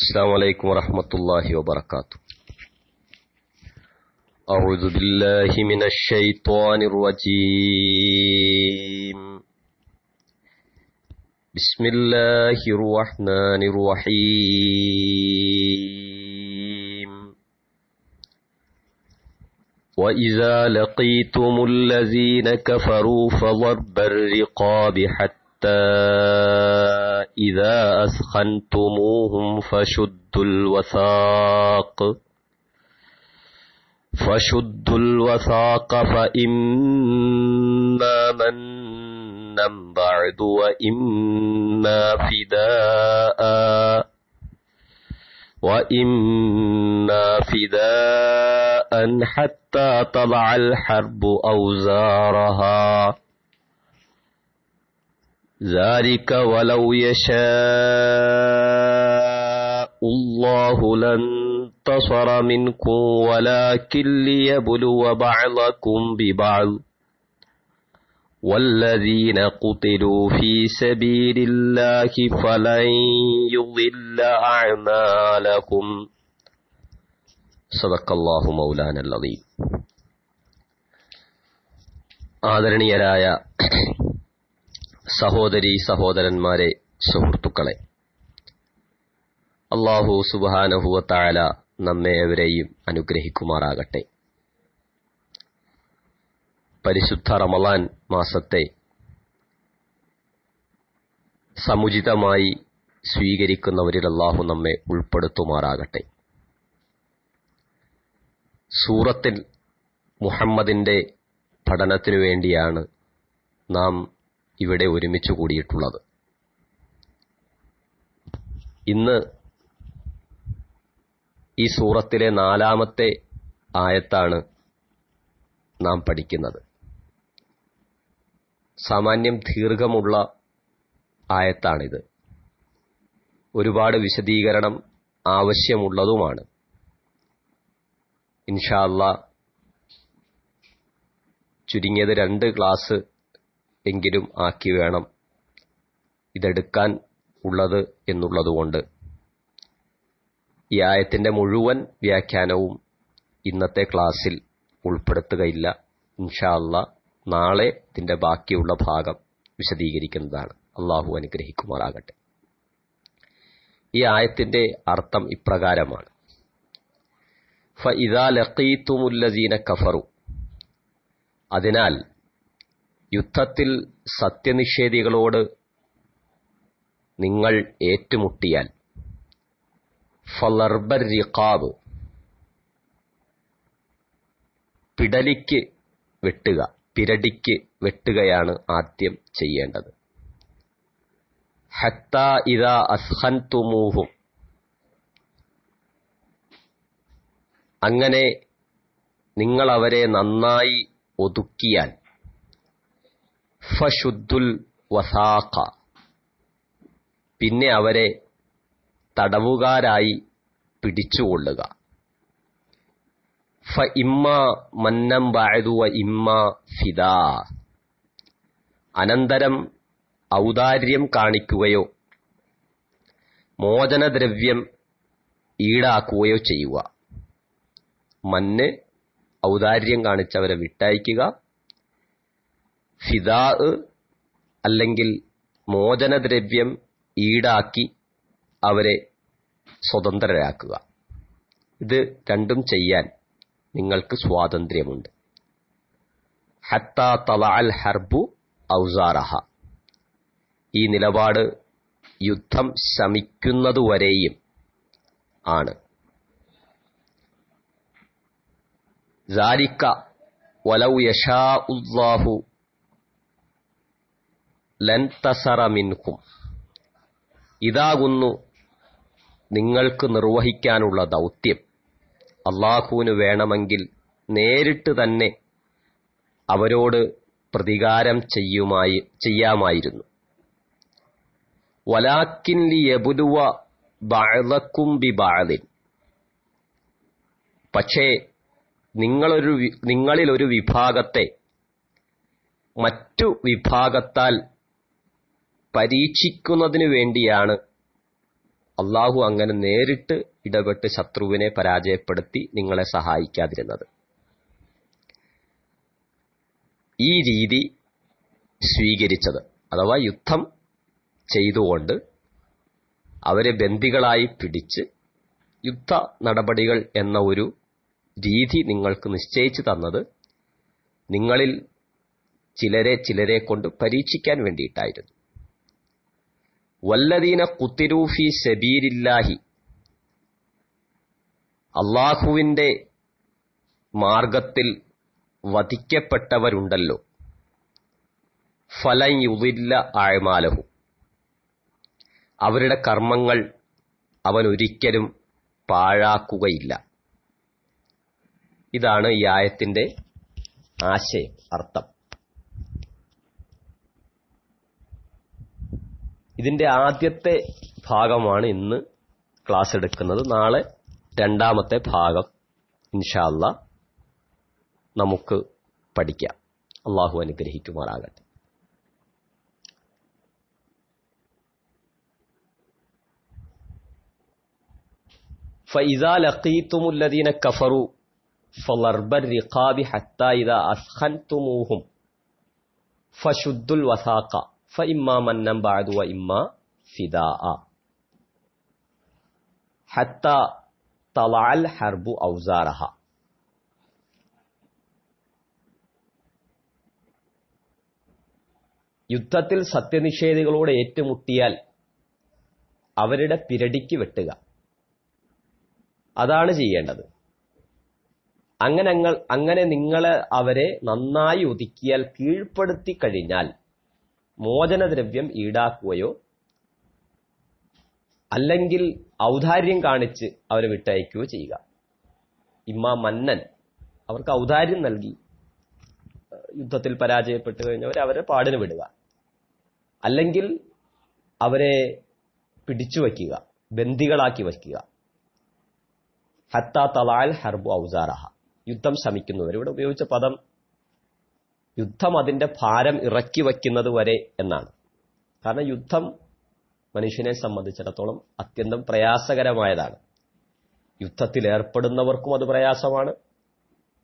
السلام عليكم ورحمة الله وبركاته. أعوذ بالله من الشيطان الرجيم. بسم الله الرحمن الرحيم. وإذا لقيتم الذين كفروا فضرب الرقاب حتى إذا أثخنتموهم فشدوا الوثاق. فشدوا الوثاق فإما منا بعد وإما فداء. وإما فداء حتى تضع الحرب أوزارها. ذلك ولو يشاء الله لانتصر منكم ولكن ليبلو بعضكم ببعض والذين قتلوا في سبيل الله فلن يضل أعمالهم صدق الله مولانا العظيم ആദരണീയരായ സഹോദരി സഹോദരന്മാരെ സുഹൃത്തുക്കളെ. അള്ളാഹു സുബാനഹുവത്തായ നമ്മെ എവരെയും അനുഗ്രഹിക്കുമാറാകട്ടെ. പരിശുദ്ധ റമലാൻ മാസത്തെ സമുചിതമായി സ്വീകരിക്കുന്നവരിൽ അള്ളാഹു നമ്മെ ഉൾപ്പെടുത്തുമാറാകട്ടെ. സൂറത്തിൽ മുഹമ്മദിന്റെ പഠനത്തിനു വേണ്ടിയാണ് നാം ഇവിടെ ഒരുമിച്ച് കൂടിയിട്ടുള്ളത്. ഇന്ന് ഈ സൂറത്തിലെ നാലാമത്തെ ആയത്താണ് നാം പഠിക്കുന്നത്. സാമാന്യം ദീർഘമുള്ള ആയത്താണിത്. ഒരുപാട് വിശദീകരണം ആവശ്യമുള്ളതുമാണ്. ഇൻഷാല്ല ചുരുങ്ങിയത് രണ്ട് ക്ലാസ് എങ്കിലും ആക്കി വേണം ഇതെടുക്കാൻ ഉള്ളത് എന്നുള്ളതുകൊണ്ട്. ഈ ആയത്തിന്റെ മുഴുവൻ വ്യാഖ്യാനവും ഇന്നത്തെ ക്ലാസ്സിൽ ഉൾപ്പെടുത്തുകയില്ല. ഇൻഷാല്ല നാളെ ഇതിന്റെ ബാക്കിയുള്ള ഭാഗം വിശദീകരിക്കുന്നതാണ്. അള്ളാഹു അനുഗ്രഹിക്കുമാറാകട്ടെ. ഈ ആയത്തിന്റെ അർത്ഥം ഇപ്രകാരമാണ്. ഫ ഇതാ ലക്കീത്തുമുല്ലസീന കഫറു. അതിനാൽ യുദ്ധത്തിൽ സത്യനിഷേധികളോട് നിങ്ങൾ ഏറ്റുമുട്ടിയാൽ ഫലർബർ റിഖാബ് പിടലിക്ക് വെട്ടുക പിരടിക്ക് വെട്ടുകയാണ് ആദ്യം ചെയ്യേണ്ടത്. ഹത്ത ഇത അസ്ഹൻ തുമൂഹും അങ്ങനെ നിങ്ങളവരെ നന്നായി ഒതുക്കിയാൽ ഫഷുദ്ദുൽ വസാഖ. പിന്നെ അവരെ തടവുകാരായി പിടിച്ചുകൊള്ളുക. ഫ ഇമ്മ മന്നം ബാഴു വ ഇമ്മ ഫിദ. അനന്തരം ഔദാര്യം കാണിക്കുകയോ മോചനദ്രവ്യം ഈടാക്കുകയോ ചെയ്യുക. മന്ന് ഔദാര്യം കാണിച്ചവരെ വിട്ടയക്കുക. ഫിദാ അല്ലെങ്കിൽ മോചനദ്രവ്യം ഈടാക്കി അവരെ സ്വതന്ത്രരാക്കുക. ഇത് രണ്ടും ചെയ്യാൻ നിങ്ങൾക്ക് സ്വാതന്ത്ര്യമുണ്ട്. ഹത്ത തല അൽ ഹർബു ഔസാറഹ. ഈ നിലപാട് യുദ്ധം ശമിക്കുന്നതുവരെയും ആണ്. ജാരിക്ക വലൗ യഷാ ഉല്ലാഹു ലൻതസറ മിൻകും. ഇതാകുന്നു നിങ്ങൾക്ക് നിർവഹിക്കാനുള്ള ദൗത്യം. അള്ളാഹുവിന് വേണമെങ്കിൽ നേരിട്ട് തന്നെ അവരോട് പ്രതികാരം ചെയ്യുമായി ചെയ്യാമായിരുന്നു. വലാക്കിൻ ലി യബുലുവ ബാഴക്കും ബി ബാഴിൻ പക്ഷേ നിങ്ങളൊരു നിങ്ങളിൽ ഒരു വിഭാഗത്തെ മറ്റു വിഭാഗത്താൽ പരീക്ഷിക്കുന്നതിനു വേണ്ടിയാണ് അള്ളാഹു അങ്ങനെ നേരിട്ട് ഇടപെട്ട് ശത്രുവിനെ പരാജയപ്പെടുത്തി നിങ്ങളെ സഹായിക്കാതിരുന്നത്. ഈ രീതി സ്വീകരിച്ചത് അഥവാ യുദ്ധം ചെയ്തുകൊണ്ട് അവരെ ബന്ദികളായി പിടിച്ച് യുദ്ധ നടപടികൾ എന്ന ഒരു രീതി നിങ്ങൾക്ക് നിശ്ചയിച്ചു തന്നത് നിങ്ങളിൽ ചിലരെ ചിലരെ കൊണ്ട് പരീക്ഷിക്കാൻ വേണ്ടിയിട്ടായിരുന്നു. വല്ലദീന കുത്തിരൂഫി സബീരില്ലാഹി അള്ളാഹുവിന്റെ മാർഗത്തിൽ വധിക്കപ്പെട്ടവരുണ്ടല്ലോ. ഫലൻ യുതില്ല ആഴ്മാലഹു അവരുടെ കർമ്മങ്ങൾ അവൻ ഒരിക്കലും പാഴാക്കുകയില്ല. ഇതാണ് ഈ ആയത്തിന്റെ ആശയം അർത്ഥം. ഇതിന്റെ ആദ്യത്തെ ഭാഗമാണ് ഇന്ന് ക്ലാസ് എടുക്കുന്നത് നാളെ രണ്ടാമത്തെ ഭാഗം ഇൻഷാല്ല നമുക്ക് പഠിക്കാം അള്ളാഹു അനുഗ്രഹിക്കുമാറാകട്ടെ فإذا لقيتم الذين كفروا فضرب الرقاب حتى إذا أثخنتموهم فشدوا الوثاق فإما منا بعد وإما فداء حتى طلع الحرب أوزارها യുദ്ധത്തിൽ സത്യനിഷേധികളോട് ഏറ്റുമുട്ടിയാൽ അവരുടെ പിരടിക്ക് വെട്ടുക അതാണ് ചെയ്യേണ്ടത് അങ്ങനെ അങ്ങനെ നിങ്ങളെ അവരെ നന്നായി ഒതുക്കിയാൽ കീഴ്പ്പെടുത്തി കഴിഞ്ഞാൽ മോചനദ്രവ്യം ഈടാക്കുകയോ അല്ലെങ്കിൽ ഔദാര്യം കാണിച്ച് അവരെ വിട്ടയക്കുകയോ ചെയ്യുക. ഇമ്മ മന്നൻ അവർക്ക് ഔദാര്യം നൽകി യുദ്ധത്തിൽ പരാജയപ്പെട്ടു കഴിഞ്ഞവർ അവരെ പാടിന് വിടുക. അല്ലെങ്കിൽ അവരെ പിടിച്ചു വയ്ക്കുക ബന്ദികളാക്കി വയ്ക്കുക. ഹത്ത തലാൽ ഹർബു ഔസാറഹ യുദ്ധം ശമിക്കുന്നവർ. ഇവിടെ ഉപയോഗിച്ച പദം യുദ്ധം അതിന്റെ ഭാരം ഇറക്കി വയ്ക്കുന്നത് വരെ എന്നാണ്. കാരണം യുദ്ധം മനുഷ്യനെ സംബന്ധിച്ചിടത്തോളം അത്യന്തം പ്രയാസകരമായതാണ്. യുദ്ധത്തിൽ ഏർപ്പെടുന്നവർക്കും അത് പ്രയാസമാണ്.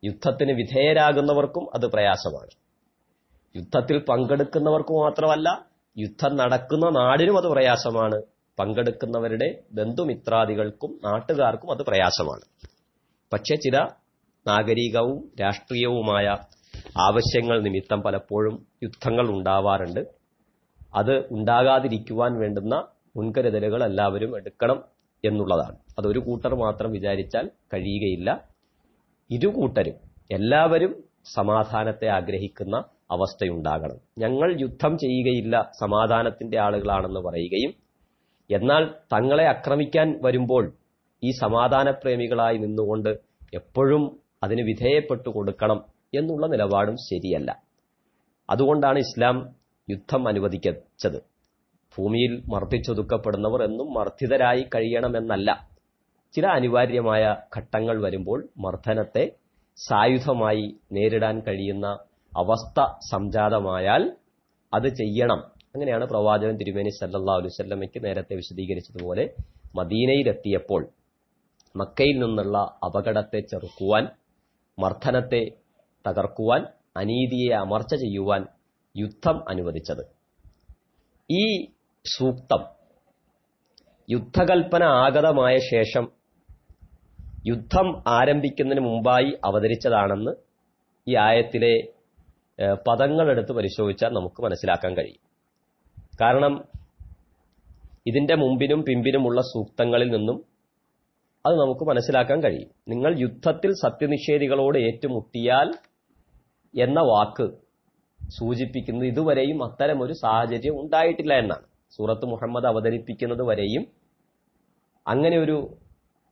യുദ്ധത്തിന് വിധേയരാകുന്നവർക്കും അത് പ്രയാസമാണ്. യുദ്ധത്തിൽ പങ്കെടുക്കുന്നവർക്ക് മാത്രമല്ല യുദ്ധം നടക്കുന്ന നാടിനും അത് പ്രയാസമാണ്. പങ്കെടുക്കുന്നവരുടെ ബന്ധുമിത്രാദികൾക്കും നാട്ടുകാർക്കും അത് പ്രയാസമാണ്. പക്ഷേ ചില നാഗരികവും രാഷ്ട്രീയവുമായ ആവശ്യങ്ങൾ നിമിത്തം പലപ്പോഴും യുദ്ധങ്ങൾ ഉണ്ടാവാറുണ്ട്. അത് ഉണ്ടാകാതിരിക്കുവാൻ വേണ്ടുന്ന മുൻകരുതലുകൾ എല്ലാവരും എടുക്കണം എന്നുള്ളതാണ്. അതൊരു കൂട്ടർ മാത്രം വിചാരിച്ചാൽ കഴിയുകയില്ല. ഇരു കൂട്ടരും എല്ലാവരും സമാധാനത്തെ ആഗ്രഹിക്കുന്ന അവസ്ഥയുണ്ടാകണം. ഞങ്ങൾ യുദ്ധം ചെയ്യുകയില്ല സമാധാനത്തിന്റെ ആളുകളാണെന്ന് പറയുകയും എന്നാൽ തങ്ങളെ ആക്രമിക്കാൻ വരുമ്പോൾ ഈ സമാധാനപ്രേമികളായി നിന്നുകൊണ്ട് എപ്പോഴും അതിന് വിധേയപ്പെട്ടു കൊടുക്കണം എന്നുള്ള നിലപാടും ശരിയല്ല. അതുകൊണ്ടാണ് ഇസ്ലാം യുദ്ധം അനുവദിക്കച്ചത്. ഭൂമിയിൽ മർദ്ദിച്ചൊതുക്കപ്പെടുന്നവർ എന്നും മർദ്ദിതരായി കഴിയണമെന്നല്ല. ചില അനിവാര്യമായ ഘട്ടങ്ങൾ വരുമ്പോൾ മർദ്ദനത്തെ സായുധമായി നേരിടാൻ കഴിയുന്ന അവസ്ഥ സംജാതമായാൽ അത് ചെയ്യണം. അങ്ങനെയാണ് പ്രവാചകൻ തിരുമേനി സല്ലാ അലുസല്ലമയ്ക്ക് നേരത്തെ വിശദീകരിച്ചതുപോലെ മദീനയിലെത്തിയപ്പോൾ മക്കയിൽ നിന്നുള്ള അപകടത്തെ ചെറുക്കുവാൻ മർദ്ദനത്തെ തകർക്കുവാൻ അനീതിയെ അമർച്ച ചെയ്യുവാൻ യുദ്ധം അനുവദിച്ചത്. ഈ സൂക്തം യുദ്ധകൽപ്പന ആഗതമായ ശേഷം യുദ്ധം ആരംഭിക്കുന്നതിന് മുമ്പായി അവതരിച്ചതാണെന്ന് ഈ ആയത്തിലെ പദങ്ങളെടുത്ത് പരിശോധിച്ചാൽ നമുക്ക് മനസ്സിലാക്കാൻ കഴിയും. കാരണം ഇതിന്റെ മുമ്പിനും പിമ്പിനുമുള്ള സൂക്തങ്ങളിൽ നിന്നും അത് നമുക്ക് മനസ്സിലാക്കാൻ കഴിയും. നിങ്ങൾ യുദ്ധത്തിൽ സത്യനിഷേധികളോട് ഏറ്റുമുട്ടിയാൽ എന്ന വാക്ക് സൂചിപ്പിക്കുന്നത് ഇതുവരെയും അത്തരമൊരു സാഹചര്യം ഉണ്ടായിട്ടില്ല എന്നാണ്. സൂറത്ത് മുഹമ്മദ് അവതരിപ്പിക്കുന്നത് വരെയും അങ്ങനെ ഒരു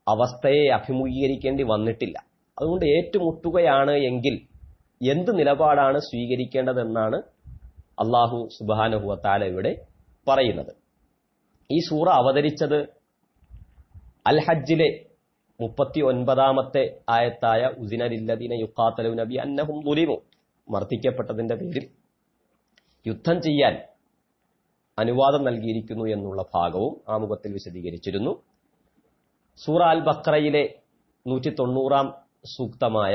അവസ്ഥയെ അഭിമുഖീകരിക്കേണ്ടി വന്നിട്ടില്ല. അതുകൊണ്ട് ഏറ്റുമുട്ടുകയാണ് എങ്കിൽ എന്ത് നിലപാടാണ് സ്വീകരിക്കേണ്ടതെന്നാണ് അള്ളാഹു സുബാനഹുവത്താല ഇവിടെ പറയുന്നത്. ഈ സൂറ അവതരിച്ചത് അൽ ഹജ്ജിലെ മുപ്പത്തി ഒൻപതാമത്തെ ആയത്തായ ഉസിനലില്ലദീന യുക്കാത്തലു നബി അന്നഹും ദുലിമു മർദ്ദിക്കപ്പെട്ടതിന്റെ പേരിൽ യുദ്ധം ചെയ്യാൻ അനുവാദം നൽകിയിരിക്കുന്നു എന്നുള്ള ഭാഗവും ആമുഖത്തിൽ വിശദീകരിച്ചിരുന്നു. സൂറ അൽ ബക്രയിലെ നൂറ്റി തൊണ്ണൂറാം സൂക്തമായ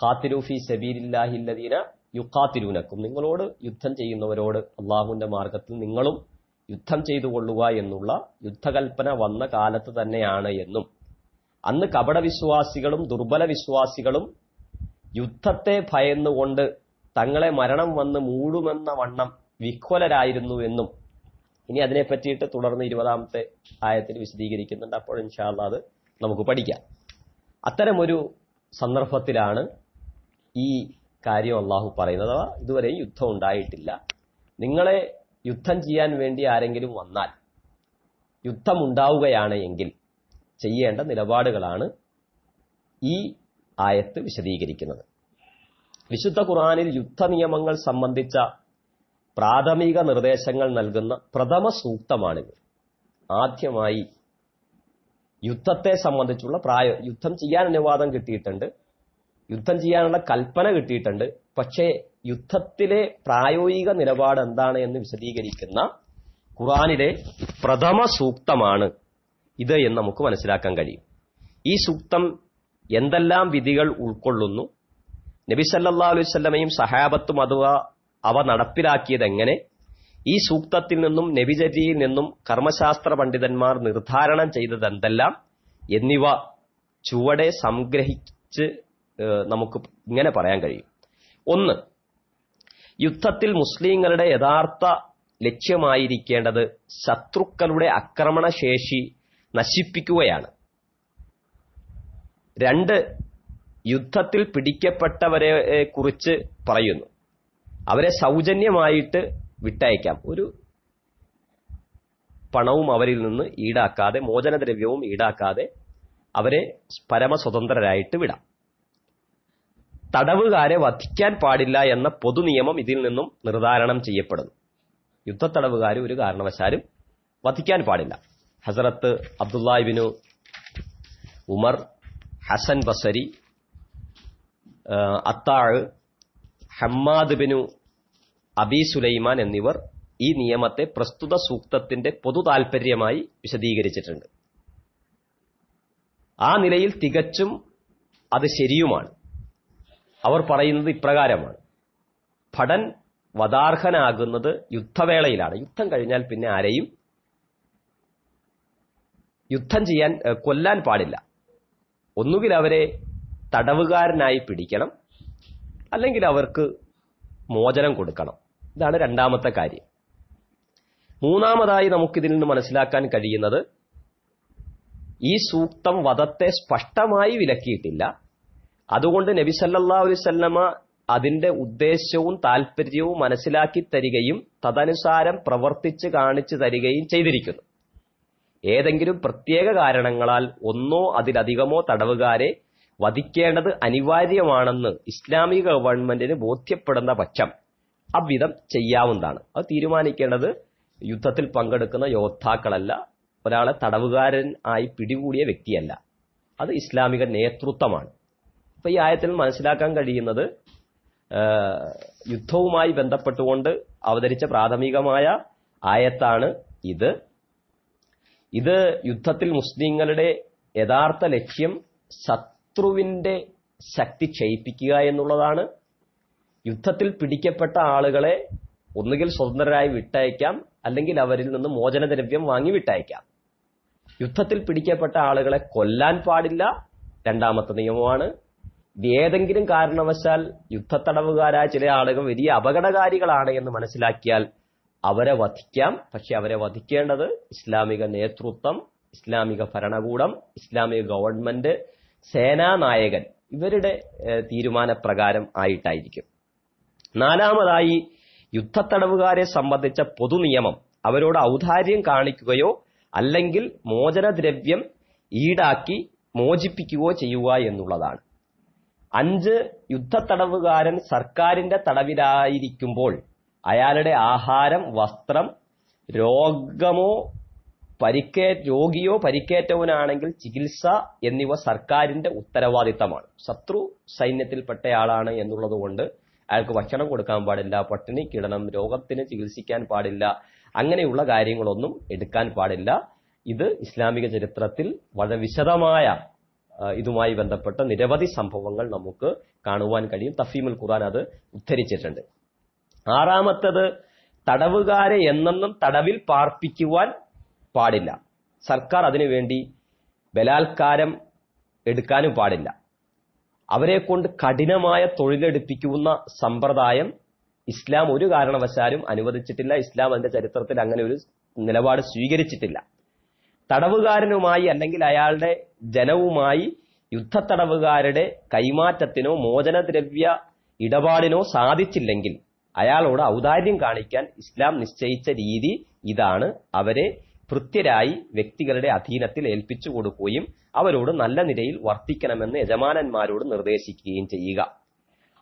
കാത്തിരൂഫി സബീരില്ലാഹില്ലദീന യുക്കാത്തിരൂനക്കും നിങ്ങളോട് യുദ്ധം ചെയ്യുന്നവരോട് അള്ളാഹുവിന്റെ മാർഗത്തിൽ നിങ്ങളും യുദ്ധം ചെയ്തു കൊള്ളുക എന്നുള്ള യുദ്ധകൽപ്പന വന്ന കാലത്ത് തന്നെയാണ് എന്നും. അന്ന് കപടവിശ്വാസികളും ദുർബല വിശ്വാസികളും യുദ്ധത്തെ ഭയന്നുകൊണ്ട് തങ്ങളെ മരണം വന്ന് മൂടുമെന്ന വണ്ണം വിഹ്വലരായിരുന്നു എന്നും ഇനി അതിനെ പറ്റിയിട്ട് തുടർന്ന് ഇരുപതാമത്തെ ആയത്തിൽ വിശദീകരിക്കുന്നുണ്ട്. അപ്പോൾ ഇൻഷാല്ല അത് നമുക്ക് പഠിക്കാം. അത്തരമൊരു സന്ദർഭത്തിലാണ് ഈ കാര്യം അള്ളാഹു പറയുന്നത്. ഇതുവരെ യുദ്ധം ഉണ്ടായിട്ടില്ല. നിങ്ങളെ യുദ്ധം ചെയ്യാൻ വേണ്ടി ആരെങ്കിലും വന്നാൽ യുദ്ധമുണ്ടാവുകയാണ് എങ്കിൽ ചെയ്യേണ്ട നിലപാടുകളാണ് ഈ ആയത്ത് വിശദീകരിക്കുന്നത്. വിശുദ്ധ ഖുർആാനിൽ യുദ്ധ നിയമങ്ങൾ സംബന്ധിച്ച പ്രാഥമിക നിർദ്ദേശങ്ങൾ നൽകുന്ന പ്രഥമ സൂക്തമാണിത്. ആദ്യമായി യുദ്ധത്തെ സംബന്ധിച്ചുള്ള പ്രായ യുദ്ധം ചെയ്യാൻ അനുവാദം കിട്ടിയിട്ടുണ്ട്. യുദ്ധം ചെയ്യാനുള്ള കൽപ്പന കിട്ടിയിട്ടുണ്ട്. പക്ഷേ യുദ്ധത്തിലെ പ്രായോഗിക നിലപാട് എന്താണ് എന്ന് വിശദീകരിക്കുന്ന ഖുറാനിലെ പ്രഥമ സൂക്തമാണ് ഇത് എന്ന് നമുക്ക് മനസ്സിലാക്കാൻ കഴിയും. ഈ സൂക്തം എന്തെല്ലാം വിധികൾ ഉൾക്കൊള്ളുന്നു? നബി സല്ലാ അലൈവല്ലമയും സഹാബത്തും അഥവാ അവ നടപ്പിലാക്കിയത് എങ്ങനെ ഈ സൂക്തത്തിൽ നിന്നും നബിചര്യയിൽ നിന്നും കർമ്മശാസ്ത്ര പണ്ഡിതന്മാർ നിർദ്ധാരണം ചെയ്തത് എന്തെല്ലാം എന്നിവ ചുവടെ സംഗ്രഹിച്ച് നമുക്ക് ഇങ്ങനെ പറയാൻ കഴിയും. ഒന്ന് യുദ്ധത്തിൽ മുസ്ലിങ്ങളുടെ യഥാർത്ഥ ലക്ഷ്യമായിരിക്കേണ്ടത് ശത്രുക്കളുടെ ആക്രമണശേഷി നശിപ്പിക്കുകയാണ്. രണ്ട് യുദ്ധത്തിൽ പിടിക്കപ്പെട്ടവരെ കുറിച്ച് പറയുന്നു. അവരെ സൗജന്യമായിട്ട് വിട്ടയക്കാം. ഒരു പണവും അവരിൽ നിന്ന് ഈടാക്കാതെ മോചനദ്രവ്യവും ഈടാക്കാതെ അവരെ പരമസ്വതന്ത്രരായിട്ട് വിടാം. തടവുകാരെ വധിക്കാൻ പാടില്ല എന്ന പൊതുനിയമം ഇതിൽ നിന്നും നിർദ്ധാരണം ചെയ്യപ്പെടുന്നു. യുദ്ധ യുദ്ധത്തടവുകാർ ഒരു കാരണവശാലും വധിക്കാൻ പാടില്ല. ഹസരത്ത് അബ്ദുല്ലാഹിബിനു ഉമർ ഹസൻ ബസരി അത്താഴ് ഹമ്മാദ് ബിനു അബി സുലൈമാൻ എന്നിവർ ഈ നിയമത്തെ പ്രസ്തുത സൂക്തത്തിന്റെ പൊതു താൽപര്യമായി വിശദീകരിച്ചിട്ടുണ്ട്. ആ നിലയിൽ തികച്ചും അത് ശരിയുമാണ്. അവർ പറയുന്നത് ഇപ്രകാരമാണ്. ഭടൻ വദാർഹനാകുന്നത് യുദ്ധവേളയിലാണ്. യുദ്ധം കഴിഞ്ഞാൽ പിന്നെ ആരെയും യുദ്ധം ചെയ്യാൻ കൊല്ലാൻ പാടില്ല. ഒന്നുകിൽ അവരെ തടവുകാരനായി പിടിക്കണം അല്ലെങ്കിൽ അവർക്ക് മോചനം കൊടുക്കണം. ഇതാണ് രണ്ടാമത്തെ കാര്യം. മൂന്നാമതായി നമുക്കിതിൽ നിന്ന് മനസ്സിലാക്കാൻ കഴിയുന്നത് ഈ സൂക്തം വധത്തെ സ്പഷ്ടമായി വിലക്കിയിട്ടില്ല. അതുകൊണ്ട് നബി സല്ലാ അലൈവല്ലമ അതിന്റെ ഉദ്ദേശവും താല്പര്യവും മനസ്സിലാക്കി തരികയും തദനുസാരം പ്രവർത്തിച്ച് കാണിച്ചു തരികയും ചെയ്തിരിക്കുന്നു. ഏതെങ്കിലും പ്രത്യേക കാരണങ്ങളാൽ ഒന്നോ അതിലധികമോ തടവുകാരെ വധിക്കേണ്ടത് അനിവാര്യമാണെന്ന് ഇസ്ലാമിക ഗവൺമെന്റിന് ബോധ്യപ്പെടുന്ന പക്ഷം അவ்விധം ചെയ്യാവുന്നതാണ്. അത് തീരുമാനിക്കേണ്ടത് യുദ്ധത്തിൽ പങ്കെടുക്കുന്ന യോദ്ധാക്കളല്ല ഒരാളെ തടവുകാരൻ ആയി പിടികൂടിയ വ്യക്തിയല്ല. അത് ഇസ്ലാമിക നേതൃത്വമാണ്. അപ്പൊ ഈ ആയത്തിൽ മനസ്സിലാക്കാൻ കഴിയുന്നത് യുദ്ധവുമായി ബന്ധപ്പെട്ടുകൊണ്ട് അവതരിച്ച പ്രാഥമികമായ ആയത്താണ് ഇത്. ഇത് യുദ്ധത്തിൽ മുസ്ലിങ്ങളുടെ യഥാർത്ഥ ലക്ഷ്യം ശത്രുവിന്റെ ശക്തി ക്ഷയിപ്പിക്കുക എന്നുള്ളതാണ്. യുദ്ധത്തിൽ പിടിക്കപ്പെട്ട ആളുകളെ ഒന്നുകിൽ സ്വതന്ത്രരായി വിട്ടയക്കാം അല്ലെങ്കിൽ അവരിൽ നിന്ന് മോചനദ്രവ്യം വാങ്ങി വിട്ടയക്കാം. യുദ്ധത്തിൽ പിടിക്കപ്പെട്ട ആളുകളെ കൊല്ലാൻ പാടില്ല രണ്ടാമത്തെ നിയമമാണ്. ഏതെങ്കിലും കാരണവശാൽ യുദ്ധത്തടവുകാരായ ചില ആളുകൾ വലിയ അപകടകാരികളാണ് എന്ന് മനസ്സിലാക്കിയാൽ അവരെ വധിക്കാം. പക്ഷെ അവരെ വധിക്കേണ്ടത് ഇസ്ലാമിക നേതൃത്വം ഇസ്ലാമിക ഭരണകൂടം ഇസ്ലാമിക ഗവൺമെന്റ് സേനാനായകൻ ഇവരുടെ തീരുമാനപ്രകാരം ആയിട്ടായിരിക്കും. നാലാമതായി യുദ്ധത്തടവുകാരെ സംബന്ധിച്ച പൊതുനിയമം അവരോട് ഔദാര്യം കാണിക്കുകയോ അല്ലെങ്കിൽ മോചനദ്രവ്യം ഈടാക്കി മോചിപ്പിക്കുകയോ ചെയ്യുക എന്നുള്ളതാണ്. അഞ്ച് യുദ്ധത്തടവുകാരൻ സർക്കാരിന്റെ തടവിലായിരിക്കുമ്പോൾ അയാളുടെ ആഹാരം വസ്ത്രം രോഗമോ പരിക്കേ രോഗിയോ പരിക്കേറ്റവനാണെങ്കിൽ ചികിത്സ എന്നിവ സർക്കാരിന്റെ ഉത്തരവാദിത്തമാണ്. ശത്രു സൈന്യത്തിൽപ്പെട്ടയാളാണ് എന്നുള്ളതുകൊണ്ട് അയാൾക്ക് ഭക്ഷണം കൊടുക്കാൻ പാടില്ല പട്ടിണി കിടണം രോഗത്തിന് ചികിത്സിക്കാൻ പാടില്ല അങ്ങനെയുള്ള കാര്യങ്ങളൊന്നും എടുക്കാൻ പാടില്ല. ഇത് ഇസ്ലാമിക ചരിത്രത്തിൽ വളരെ വിശദമായ ഇതുമായി ബന്ധപ്പെട്ട നിരവധി സംഭവങ്ങൾ നമുക്ക് കാണുവാൻ കഴിയും. തഫീമുൽ ഖുറാൻ അത് ഉദ്ധരിച്ചിട്ടുണ്ട്. ആറാമത്തത് തടവുകാരെ എന്നെന്നും തടവിൽ പാർപ്പിക്കുവാൻ പാടില്ല. സർക്കാർ അതിനുവേണ്ടി ബലാത്കാരം എടുക്കാനും പാടില്ല. അവരെ കൊണ്ട് കഠിനമായ തൊഴിലെടുപ്പിക്കുന്ന സമ്പ്രദായം ഇസ്ലാം ഒരു കാരണവശാലും അനുവദിച്ചിട്ടില്ല. ഇസ്ലാം അതിന്റെ ചരിത്രത്തിൽ അങ്ങനെ ഒരു നിലപാട് സ്വീകരിച്ചിട്ടില്ല. തടവുകാരനുമായി അല്ലെങ്കിൽ അയാളുടെ ജനവുമായി യുദ്ധ യുദ്ധത്തടവുകാരുടെ കൈമാറ്റത്തിനോ മോചനദ്രവ്യ ഇടപാടിനോ സാധിച്ചില്ലെങ്കിൽ അയാളോട് ഔദാര്യം കാണിക്കാൻ ഇസ്ലാം നിശ്ചയിച്ച രീതി ഇതാണ്. അവരെ ഭൃത്യരായി വ്യക്തികളുടെ അധീനത്തിൽ ഏൽപ്പിച്ചു കൊടുക്കുകയും അവരോട് നല്ല നിലയിൽ വർത്തിക്കണമെന്ന് യജമാനന്മാരോട് നിർദ്ദേശിക്കുകയും ചെയ്യുക.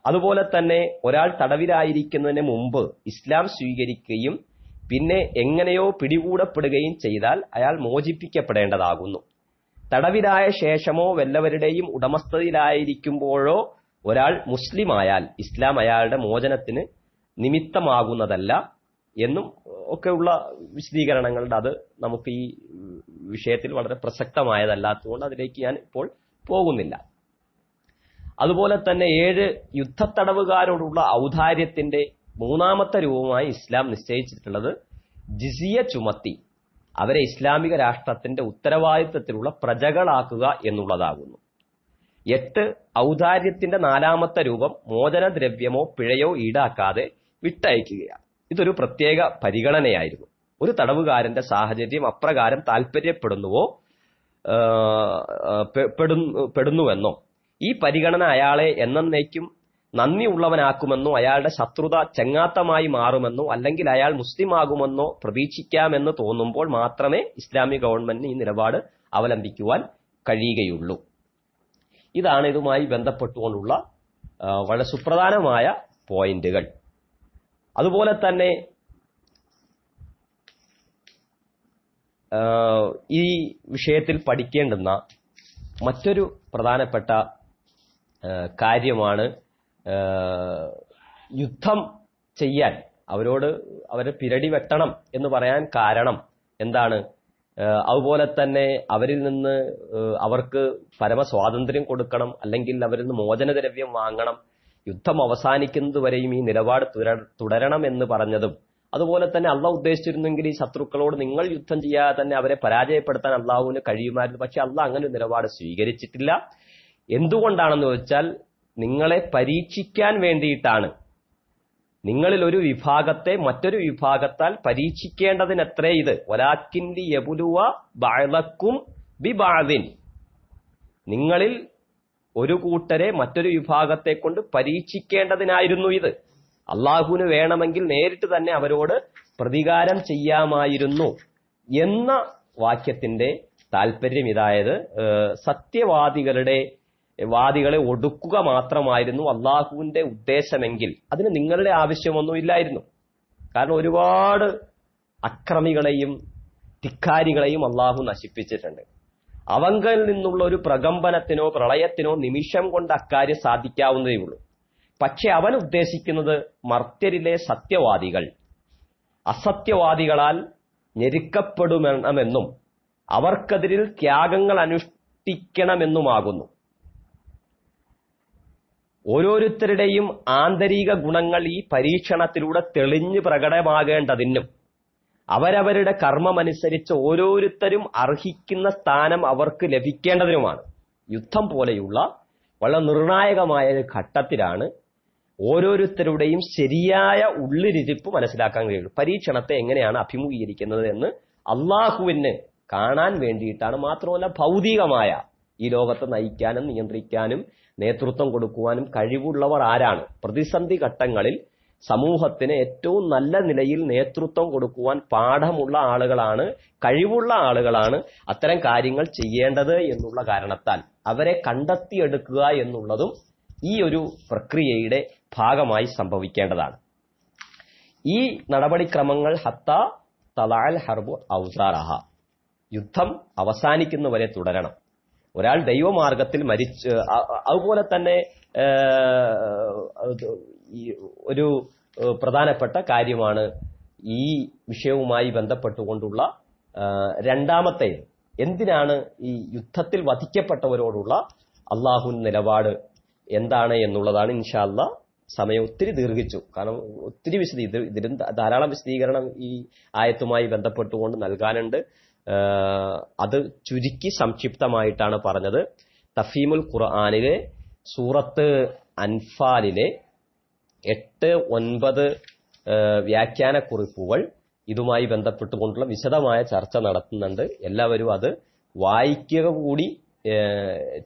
അതുപോലെ തന്നെ ഒരാൾ തടവിലായിരിക്കുന്നതിന് മുമ്പ് ഇസ്ലാം സ്വീകരിക്കുകയും പിന്നെ എങ്ങനെയോ പിടികൂടപ്പെടുകയും ചെയ്താൽ അയാൾ മോചിപ്പിക്കപ്പെടേണ്ടതാകുന്നു. തടവിലായ ശേഷമോ വല്ലവരുടെയും ഉടമസ്ഥതയിലായിരിക്കുമ്പോഴോ ഒരാൾ മുസ്ലിമായാൽ ഇസ്ലാം അയാളുടെ മോചനത്തിന് നിമിത്തമാകുന്നതല്ല എന്നും ഒക്കെയുള്ള വിശദീകരണങ്ങളുടെ അത് നമുക്ക് ഈ വിഷയത്തിൽ വളരെ പ്രസക്തമായതല്ലാത്തതുകൊണ്ട് അതിലേക്ക് ഞാൻ ഇപ്പോൾ പോകുന്നില്ല. അതുപോലെ തന്നെ ഏഴ് യുദ്ധത്തടവുകാരോടുള്ള ഔദാര്യത്തിന്റെ മൂന്നാമത്തെ രൂപമായി ഇസ്ലാം നിശ്ചയിച്ചിട്ടുള്ളത് ജിസിയ ചുമത്തി. അവരെ ഇസ്ലാമിക രാഷ്ട്രത്തിന്റെ ഉത്തരവാദിത്വത്തിലുള്ള പ്രജകളാക്കുക എന്നുള്ളതാകുന്നു. എട്ട് ഔദാര്യത്തിന്റെ നാലാമത്തെ രൂപം മോചനദ്രവ്യമോ പിഴയോ ഈടാക്കാതെ വിട്ടയക്കുകയാണ്. ഇതൊരു പ്രത്യേക പരിഗണനയായിരുന്നു. ഒരു തടവുകാരന്റെ സാഹചര്യം അപ്രകാരം താല്പര്യപ്പെടുന്നുവോ പെടുന്നുവെന്നോ? ഈ പരിഗണന അയാളെ എന്നേക്കും നന്ദിയുള്ളവനാക്കുമെന്നോ അയാളുടെ ശത്രുത ചെങ്ങാത്തമായി മാറുമെന്നോ അല്ലെങ്കിൽ അയാൾ മുസ്ലിം ആകുമെന്നോ പ്രതീക്ഷിക്കാമെന്ന് തോന്നുമ്പോൾ മാത്രമേ ഇസ്ലാമിക ഗവൺമെന്റിന് ഈ നിലപാട് അവലംബിക്കുവാൻ കഴിയുകയുള്ളൂ. ഇതാണ് ഇതുമായി ബന്ധപ്പെട്ടുകൊണ്ടുള്ള വളരെ സുപ്രധാനമായ പോയിന്റുകൾ. അതുപോലെ തന്നെ ഈ വിഷയത്തിൽ പഠിക്കേണ്ടുന്ന മറ്റൊരു പ്രധാനപ്പെട്ട കാര്യമാണ് യുദ്ധം ചെയ്യാൻ അവരോട് അവരെ പിരടി വെട്ടണം എന്ന് പറയാൻ കാരണം എന്താണ്? അതുപോലെ തന്നെ അവരിൽ നിന്ന് അവർക്ക് അവർക്ക് പരമസ്വാതന്ത്ര്യം കൊടുക്കണം അല്ലെങ്കിൽ അവരിൽ നിന്ന് മോചനദ്രവ്യം വാങ്ങണം യുദ്ധം അവസാനിക്കുന്നതുവരെയും ഈ നിലപാട് തുടരണമെന്ന് പറഞ്ഞതും. അതുപോലെ തന്നെ അള്ളാഹ് ഉദ്ദേശിച്ചിരുന്നെങ്കിൽ ഈ ശത്രുക്കളോട് നിങ്ങൾ യുദ്ധം ചെയ്യാതെ തന്നെ അവരെ പരാജയപ്പെടുത്താൻ അള്ളാഹുവിന് കഴിയുമായിരുന്നു. പക്ഷെ അള്ളാഹ് അങ്ങനെ ഒരു നിലപാട് സ്വീകരിച്ചിട്ടില്ല. എന്തുകൊണ്ടാണെന്ന് വെച്ചാൽ നിങ്ങളെ പരീക്ഷിക്കാൻ വേണ്ടിയിട്ടാണ്. നിങ്ങളിൽ ഒരു വിഭാഗത്തെ മറ്റൊരു വിഭാഗത്താൽ പരീക്ഷിക്കേണ്ടതിനത്രേ ഇത്. ഒലാക്കിൻലി യബുലുവ ബാഴക്കും ബി ബാദിൻ നിങ്ങളിൽ ഒരു കൂട്ടരെ മറ്റൊരു വിഭാഗത്തെ കൊണ്ട് പരീക്ഷിക്കേണ്ടതിനായിരുന്നു ഇത്. അള്ളാഹുവിന് വേണമെങ്കിൽ നേരിട്ട് തന്നെ അവരോട് പ്രതികാരം ചെയ്യാമായിരുന്നു എന്ന വാക്യത്തിന്റെ താല്പര്യം ഇതായത് സത്യവാദികളുടെ വാദികളെ ഒടുക്കുക മാത്രമായിരുന്നു അള്ളാഹുവിന്റെ ഉദ്ദേശമെങ്കിൽ. അതിന് നിങ്ങളുടെ ആവശ്യമൊന്നുമില്ലായിരുന്നു. കാരണം ഒരുപാട് അക്രമികളെയും ധിക്കാരികളെയും അള്ളാഹു നശിപ്പിച്ചിട്ടുണ്ട്. അവങ്കൽ നിന്നുള്ള ഒരു പ്രകമ്പനത്തിനോ പ്രളയത്തിനോ നിമിഷം കൊണ്ട് അക്കാര്യം സാധിക്കാവുന്നതേ ഉള്ളൂ. പക്ഷെ അവൻ ഉദ്ദേശിക്കുന്നത് മർത്യരിലെ സത്യവാദികൾ. അസത്യവാദികളാൽ ഞെരുക്കപ്പെടുമെന്നും അവർക്കെതിരിൽ ത്യാഗങ്ങൾ അനുഷ്ഠിക്കണമെന്നുമാകുന്നു. ഓരോരുത്തരുടെയും ആന്തരിക ഗുണങ്ങൾ ഈ പരീക്ഷണത്തിലൂടെ തെളിഞ്ഞു പ്രകടമാകേണ്ടതിനും അവരവരുടെ കർമ്മമനുസരിച്ച് ഓരോരുത്തരും അർഹിക്കുന്ന സ്ഥാനം അവർക്ക് ലഭിക്കേണ്ടതിനുമാണ്. യുദ്ധം പോലെയുള്ള വളരെ നിർണായകമായ ഒരു ഘട്ടത്തിലാണ് ഓരോരുത്തരുടെയും ശരിയായ ഉള്ളിരിപ്പ് മനസ്സിലാക്കാൻ കഴിയുള്ളൂ. പരീക്ഷണത്തെ എങ്ങനെയാണ് അഭിമുഖീകരിക്കുന്നത് എന്ന് അള്ളാഹുവിന് കാണാൻ വേണ്ടിയിട്ടാണ് മാത്രമല്ല ഭൗതികമായ ഈ ലോകത്തെ നയിക്കാനും നിയന്ത്രിക്കാനും നേതൃത്വം കൊടുക്കുവാനും കഴിവുള്ളവർ ആരാണ്? പ്രതിസന്ധി ഘട്ടങ്ങളിൽ സമൂഹത്തിന് ഏറ്റവും നല്ല നിലയിൽ നേതൃത്വം കൊടുക്കുവാൻ പാഠമുള്ള ആളുകളാണ് കഴിവുള്ള ആളുകളാണ് അത്തരം കാര്യങ്ങൾ ചെയ്യേണ്ടത് എന്നുള്ള കാരണത്താൽ അവരെ കണ്ടെത്തിയെടുക്കുക എന്നുള്ളതും ഈ ഒരു പ്രക്രിയയുടെ ഭാഗമായി സംഭവിക്കേണ്ടതാണ്. ഈ നടപടിക്രമങ്ങൾ ഹത്ത തലാൽ ഹർബു ഔസാറഹ. യുദ്ധം അവസാനിക്കുന്നവരെ തുടരണം. ഒരാൾ ദൈവമാർഗത്തിൽ മരിച്ച് അതുപോലെ തന്നെ ഒരു പ്രധാനപ്പെട്ട കാര്യമാണ് ഈ വിഷയവുമായി ബന്ധപ്പെട്ടുകൊണ്ടുള്ള രണ്ടാമത്തേത്. രണ്ടാമത്തെ എന്തിനാണ് ഈ യുദ്ധത്തിൽ വധിക്കപ്പെട്ടവരോടുള്ള അള്ളാഹു നിലപാട് എന്താണ് എന്നുള്ളതാണ് ഇൻഷാല്ല സമയം ഒത്തിരി ദീർഘിച്ചു. കാരണം ഒത്തിരി വിശദീ ഇത് ഇതിലും ധാരാളം വിശദീകരണം ഈ ആയത്തുമായി ബന്ധപ്പെട്ടുകൊണ്ട് നൽകാനുണ്ട്. അത് ചുരുക്കി സംക്ഷിപ്തമായിട്ടാണ് പറഞ്ഞത്. തഫീമുൽ ഖുർആാനിലെ സൂറത്ത് അൻഫാലിലെ എട്ട് ഒൻപത് വ്യാഖ്യാന കുറിപ്പുകൾ ഇതുമായി ബന്ധപ്പെട്ടുകൊണ്ടുള്ള വിശദമായ ചർച്ച നടത്തുന്നുണ്ട്. എല്ലാവരും അത് വായിക്കുക കൂടി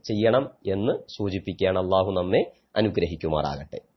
ചെയ്യണം എന്ന് സൂചിപ്പിക്കുകയാണ്. അള്ളാഹു നമ്മെ അനുഗ്രഹിക്കുമാറാകട്ടെ.